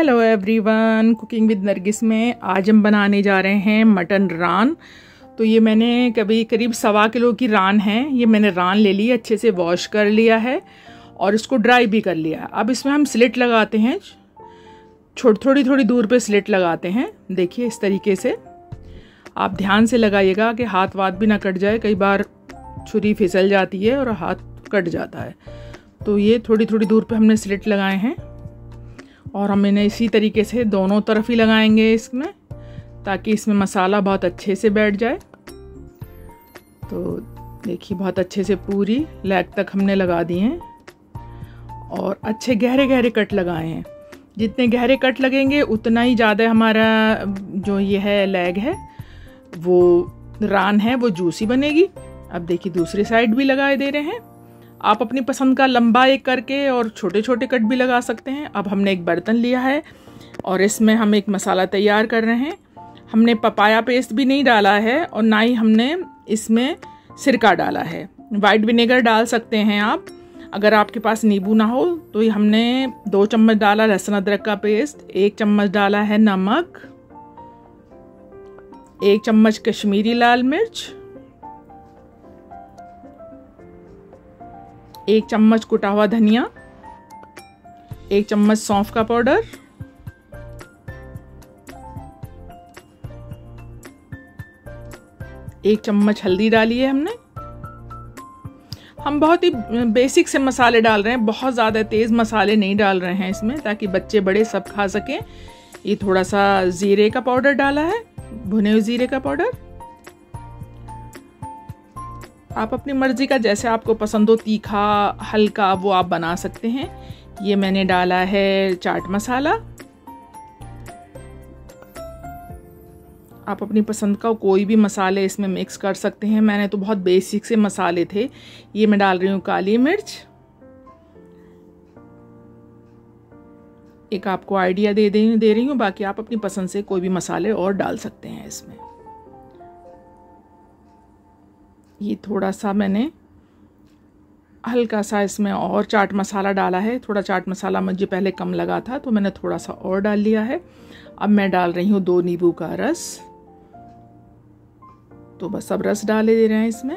Hello everyone cooking with Nargis में आज हम बनाने जा रहे हैं मटन रान। तो ये मैंने कभी करीब सवा किलो की रान है। ये मैंने रान ले ली, अच्छे से वॉश कर लिया है और इसको ड्राई भी कर लिया अब इसमें हम स्लिट लगाते हैं। छोटी, थोड़ी थोड़ी दूर पे स्लिट लगाते हैं। देखिए इस तरीके से। आप ध्यान से लगाइएगा कि हाथ वाथ भी ना कट जाए। कई बार छुरी फिसल जाती है और हाथ कट जाता है। तो ये थोड़ी थोड़ी दूर पे हमने स्लिट लगाए हैं। और हम इन्हें इसी तरीके से दोनों तरफ़ ही लगाएँगे इसमें, ताकि इसमें मसाला बहुत अच्छे से बैठ जाए। तो देखिए, बहुत अच्छे से पूरी लेग तक हमने लगा दिए हैं और अच्छे गहरे गहरे कट लगाए हैं। जितने गहरे कट लगेंगे, उतना ही ज़्यादा हमारा जो ये है लेग है, वो रान है, वो जूसी बनेगी। अब देखिए, दूसरी साइड भी लगाए दे रहे हैं। आप अपनी पसंद का लंबा एक करके और छोटे छोटे कट भी लगा सकते हैं। अब हमने एक बर्तन लिया है और इसमें हम एक मसाला तैयार कर रहे हैं। हमने पपाया पेस्ट भी नहीं डाला है और ना ही हमने इसमें सिरका डाला है। वाइट विनेगर डाल सकते हैं आप। अगर आपके पास नींबू ना हो तो हमने दो चम्मच डाला लहसुन अदरक का पेस्ट, एक चम्मच डाला है नमक, एक चम्मच कश्मीरी लाल मिर्च एक चम्मच कुटा हुआ धनिया, एक चम्मच सौंफ का पाउडर, एक चम्मच हल्दी डाली है हमने। हम बहुत ही बेसिक से मसाले डाल रहे हैं, बहुत ज़्यादा तेज़ मसाले नहीं डाल रहे हैं इसमें, ताकि बच्चे बड़े सब खा सकें। ये थोड़ा सा ज़ीरे का पाउडर डाला है, भुने हुए ज़ीरे का पाउडर। आप अपनी मर्ज़ी का जैसे आपको पसंद हो तीखा हल्का वो आप बना सकते हैं। ये मैंने डाला है चाट मसाला। आप अपनी पसंद का कोई भी मसाले इसमें मिक्स कर सकते हैं। मैंने तो बहुत बेसिक से मसाले थे। ये मैं डाल रही हूँ काली मिर्च। एक आपको आइडिया दे दे, दे रही हूँ। बाकी आप अपनी पसंद से कोई भी मसाले और डाल सकते हैं इसमें। ये थोड़ा सा मैंने हल्का सा इसमें और चाट मसाला डाला है। थोड़ा चाट मसाला मुझे पहले कम लगा था तो मैंने थोड़ा सा और डाल लिया है। अब मैं डाल रही हूँ दो नींबू का रस। तो बस अब रस डाले दे रहे हैं इसमें।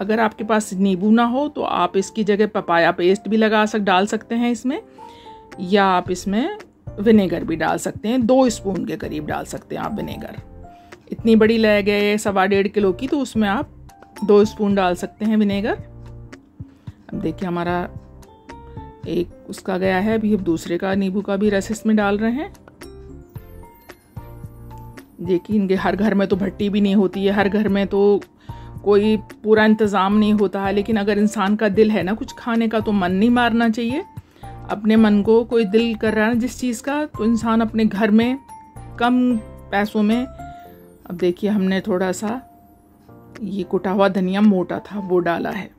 अगर आपके पास नींबू ना हो तो आप इसकी जगह पपाया पेस्ट भी लगा सक, डाल सकते हैं इसमें। या आप इसमें विनेगर भी डाल सकते हैं। दो स्पून के करीब डाल सकते हैं आप विनेगर। इतनी बड़ी ले गए सवा डेढ़ किलो की तो उसमें आप दो स्पून डाल सकते हैं विनेगर। अब देखिए हमारा एक उसका गया है, अभी अब दूसरे का, नींबू का भी रस इसमें डाल रहे हैं। देखिए इनके हर घर में तो भट्टी भी नहीं होती है, हर घर में तो कोई पूरा इंतज़ाम नहीं होता है, लेकिन अगर इंसान का दिल है ना कुछ खाने का तो मन नहीं मारना चाहिए। अपने मन को कोई दिल कर रहा है ना जिस चीज़ का तो इंसान अपने घर में कम पैसों में अब देखिए हमने थोड़ा सा ये कुटा हुआ धनिया मोटा था, वो डाला है।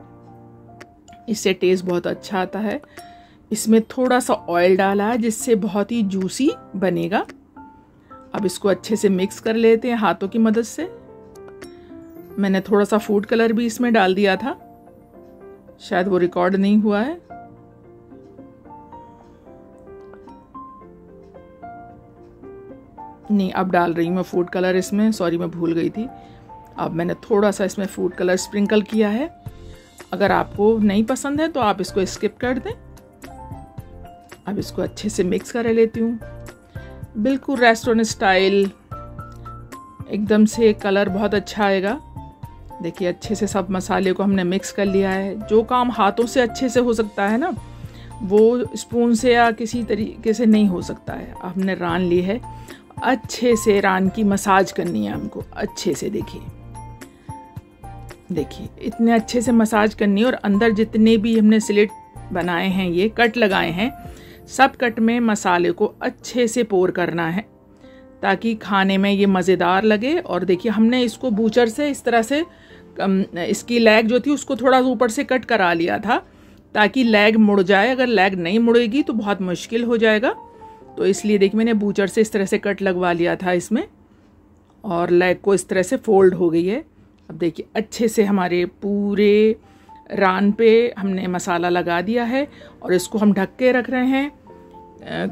इससे टेस्ट बहुत अच्छा आता है। इसमें थोड़ा सा ऑयल डाला है, जिससे बहुत ही जूसी बनेगा। अब इसको अच्छे से मिक्स कर लेते हैं हाथों की मदद से। मैंने थोड़ा सा फ़ूड कलर भी इसमें डाल दिया था। शायद वो रिकॉर्ड नहीं हुआ है। नहीं, अब डाल रही हूँ मैं फ़ूड कलर इसमें। सॉरी मैं भूल गई थी। अब मैंने थोड़ा सा इसमें फ़ूड कलर स्प्रिंकल किया है। अगर आपको नहीं पसंद है तो आप इसको स्किप कर दें। अब इसको अच्छे से मिक्स कर लेती हूँ। बिल्कुल रेस्टोरेंट स्टाइल एकदम से कलर बहुत अच्छा आएगा। देखिए, अच्छे से सब मसाले को हमने मिक्स कर लिया है। जो काम हाथों से अच्छे से हो सकता है ना, वो स्पून से या किसी तरीके से नहीं हो सकता है। हमने रान ली है। अच्छे से रान की मसाज करनी है हमको, अच्छे से देखिए। देखिए, इतने अच्छे से मसाज करनी है और अंदर जितने भी हमने स्लिट बनाए हैं, ये कट लगाए हैं, सब कट में मसाले को अच्छे से पोर करना है, ताकि खाने में ये मज़ेदार लगे। और देखिए, हमने इसको बूचर से इस तरह से इसकी लेग जो थी, उसको थोड़ा ऊपर से कट करा लिया था, ताकि लेग मुड़ जाए। अगर लेग नहीं मुड़ेगी तो बहुत मुश्किल हो जाएगा। तो इसलिए देखिए मैंने बूचर से इस तरह से कट लगवा लिया था इसमें और लेग को इस तरह से फोल्ड हो गई है। अब देखिए, अच्छे से हमारे पूरे रान पे हमने मसाला लगा दिया है और इसको हम ढक के रख रहे हैं।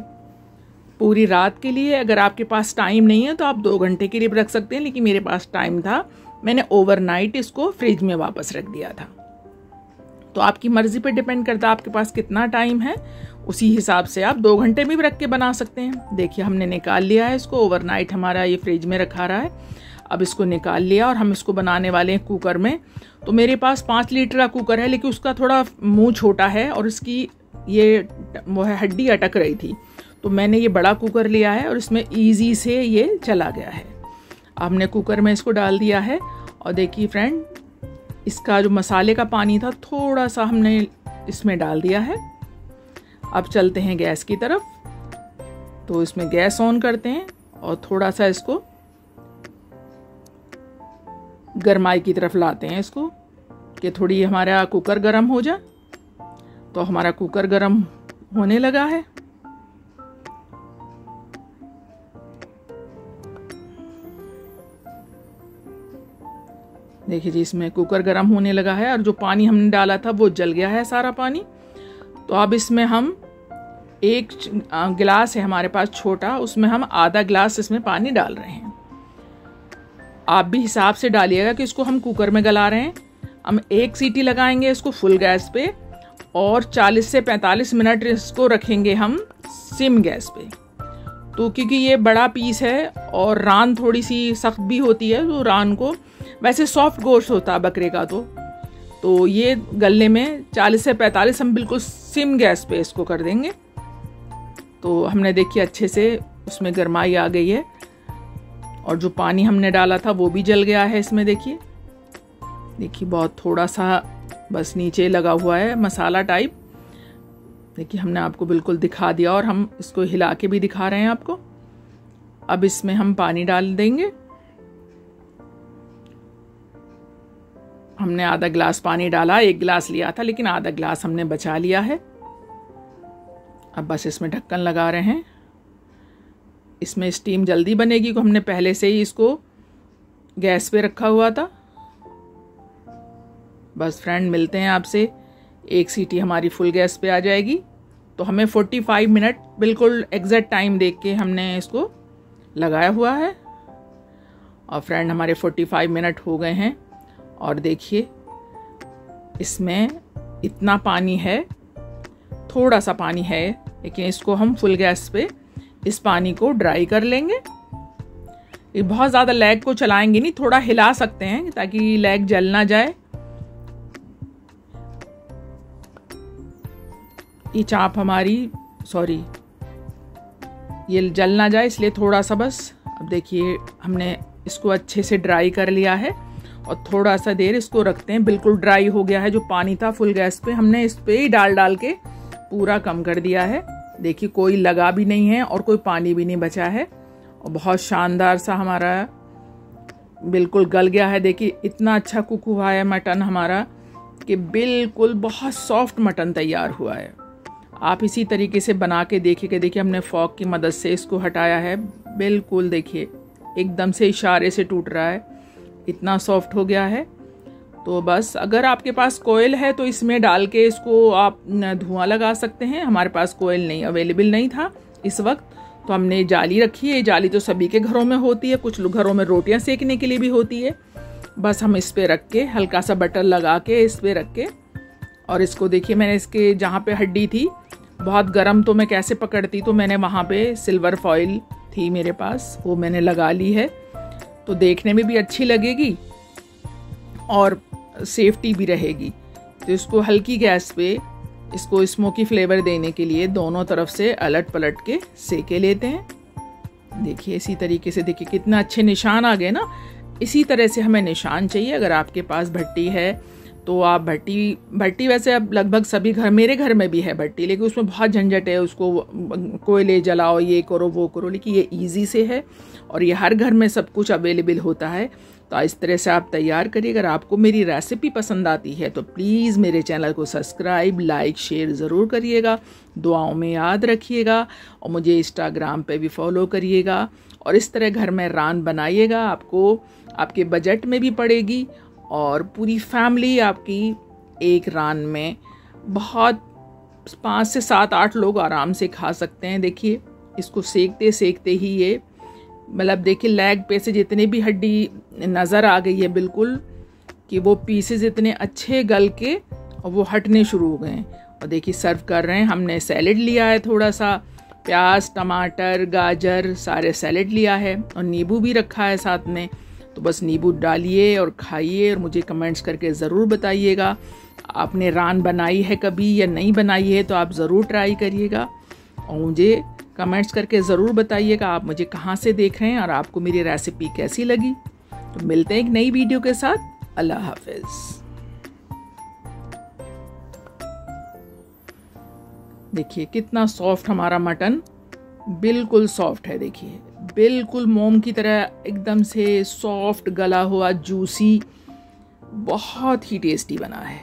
पूरी रात के लिए अगर आपके पास टाइम नहीं है तो आप दो घंटे के लिए रख सकते हैं, लेकिन मेरे पास टाइम था। मैंने ओवरनाइट इसको फ्रिज में वापस रख दिया था। तो आपकी मर्ज़ी पर डिपेंड करता है आपके पास कितना टाइम है उसी हिसाब से आप दो घंटे में भी रख के बना सकते हैं। देखिए, हमने निकाल लिया है इसको। ओवरनाइट हमारा ये फ्रिज में रखा रहा है। अब इसको निकाल लिया और हम इसको बनाने वाले हैं कुकर में। तो मेरे पास पाँच लीटर का कुकर है, लेकिन उसका थोड़ा मुँह छोटा है और इसकी ये वो है, हड्डी अटक रही थी। तो मैंने ये बड़ा कुकर लिया है और इसमें ईजी से ये चला गया है। हमने कुकर में इसको डाल दिया है और देखिए फ्रेंड इसका जो मसाले का पानी था, थोड़ा सा हमने इसमें डाल दिया है। अब चलते हैं गैस की तरफ़। तो इसमें गैस ऑन करते हैं और थोड़ा सा इसको गरमाई की तरफ़ लाते हैं इसको, कि थोड़ी हमारा कुकर गरम हो जाए। तो हमारा कुकर गरम होने लगा है। देखिए जी, इसमें कुकर गर्म होने लगा है और जो पानी हमने डाला था, वो जल गया है सारा पानी। तो अब इसमें हम एक गिलास है हमारे पास छोटा, उसमें हम आधा गिलास इसमें पानी डाल रहे हैं। आप भी हिसाब से डालिएगा कि इसको हम कुकर में गला रहे हैं। हम एक सीटी लगाएँगे इसको फुल गैस पे और 40 से 45 मिनट इसको रखेंगे हम सिम गैस पे। तो क्योंकि ये बड़ा पीस है और रान थोड़ी सी सख्त भी होती है तो रान को वैसे सॉफ्ट गोश्त होता है बकरे का तो। तो ये गलने में 40 से 45 हम बिल्कुल सिम गैस पे इसको कर देंगे। तो हमने देखिए अच्छे से उसमें गर्माई आ गई है। और जो पानी हमने डाला था वो भी जल गया है इसमें देखिए। देखिए बहुत थोड़ा सा बस नीचे लगा हुआ है मसाला टाइप। देखिए हमने आपको बिल्कुल दिखा दिया और हम इसको हिला के भी दिखा रहे हैं आपको। अब इसमें हम पानी डाल देंगे। हमने आधा गिलास पानी डाला, एक गिलास लिया था, लेकिन आधा गिलास हमने बचा लिया है। अब बस इसमें ढक्कन लगा रहे हैं। इसमें स्टीम जल्दी बनेगी को हमने पहले से ही इसको गैस पे रखा हुआ था। बस फ्रेंड मिलते हैं आपसे। एक सीटी हमारी फुल गैस पे आ जाएगी। तो हमें 45 मिनट बिल्कुल एग्जैक्ट टाइम देख के हमने इसको लगाया हुआ है। और फ्रेंड हमारे 45 मिनट हो गए हैं। और देखिए, इसमें इतना पानी है थोड़ा सा पानी है, लेकिन इसको हम फुल गैस पे इस पानी को ड्राई कर लेंगे। ये बहुत ज़्यादा लेग को चलाएँगे नहीं, थोड़ा हिला सकते हैं ताकि लेग जल ना जाए। ये चाप हमारी सॉरी ये जल ना जाए, इसलिए थोड़ा सा बस। अब देखिए, हमने इसको अच्छे से ड्राई कर लिया है। और थोड़ा सा देर इसको रखते हैं। बिल्कुल ड्राई हो गया है। जो पानी था फुल गैस पे, हमने इस पे ही डाल डाल के पूरा कम कर दिया है। देखिए, कोई लगा भी नहीं है और कोई पानी भी नहीं बचा है। और बहुत शानदार सा हमारा बिल्कुल गल गया है। देखिए, इतना अच्छा कुक हुआ है मटन हमारा कि बिल्कुल बहुत सॉफ्ट मटन तैयार हुआ है। आप इसी तरीके से बना के देखिए कि देखिए, हमने फॉक की मदद से इसको हटाया है। बिल्कुल देखिए, एकदम से इशारे से टूट रहा है। इतना सॉफ्ट हो गया है। तो बस, अगर आपके पास कोयल है तो इसमें डाल के इसको आप धुआँ लगा सकते हैं। हमारे पास कोयल नहीं अवेलेबल नहीं था इस वक्त। तो हमने जाली रखी है। जाली तो सभी के घरों में होती है। कुछ घरों में रोटियाँ सेकने के लिए भी होती है। बस हम इस पर रख के हल्का सा बटर लगा के इस पर रख के, और इसको देखिए, मैंने इसके जहाँ पे हड्डी थी, बहुत गर्म तो मैं कैसे पकड़ती तो मैंने वहाँ पे सिल्वर फॉइल थी मेरे पास, वो मैंने लगा ली है। तो देखने में भी अच्छी लगेगी और सेफ्टी भी रहेगी। तो इसको हल्की गैस पे, इसको स्मोकी फ्लेवर देने के लिए दोनों तरफ़ से अलट पलट के सेके लेते हैं। देखिए, इसी तरीके से देखिए, कितना अच्छे निशान आ गए ना। इसी तरह से हमें निशान चाहिए। अगर आपके पास भट्टी है तो आप भट्टी भट्टी वैसे अब लगभग सभी घर, मेरे घर में भी है भट्टी, लेकिन उसमें बहुत झंझट है, उसको कोयले जलाओ, ये करो, वो करो, लेकिन ये इजी से है और ये हर घर में सब कुछ अवेलेबल होता है। तो इस तरह से आप तैयार करिए, अगर आपको मेरी रेसिपी पसंद आती है तो प्लीज़ मेरे चैनल को सब्सक्राइब लाइक शेयर ज़रूर करिएगा। दुआओं में याद रखिएगा और मुझे इंस्टाग्राम पे भी फॉलो करिएगा और इस तरह घर में रान बनाइएगा, आपको, आपके बजट में भी पड़ेगी और पूरी फैमिली आपकी एक रान में बहुत पाँच से सात, आठ लोग आराम से खा सकते हैं। देखिए, इसको सेकते सेकते ही ये मतलब देखिए लेग पे से जितने भी हड्डी नज़र आ गई है बिल्कुल, कि वो पीसेस इतने अच्छे गल के और वो हटने शुरू हो गए और देखिए सर्व कर रहे हैं। हमने सैलड लिया है थोड़ा सा प्याज, टमाटर, गाजर, सारे सैलड लिया है और नींबू भी रखा है साथ में। तो बस नींबू डालिए और खाइए और मुझे कमेंट्स करके ज़रूर बताइएगा। आपने रान बनाई है कभी या नहीं बनाई है तो आप ज़रूर ट्राई करिएगा। और मुझे कमेंट्स करके ज़रूर बताइएगा आप मुझे कहाँ से देख रहे हैं और आपको मेरी रेसिपी कैसी लगी। तो मिलते हैं एक नई वीडियो के साथ। अल्लाह हाफिज़। देखिए, कितना सॉफ्ट हमारा मटन बिल्कुल सॉफ्ट है, देखिए। बिल्कुल मोम की तरह एकदम से सॉफ्ट, गला हुआ जूसी बहुत ही टेस्टी बना है।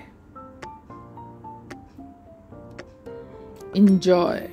इंजॉय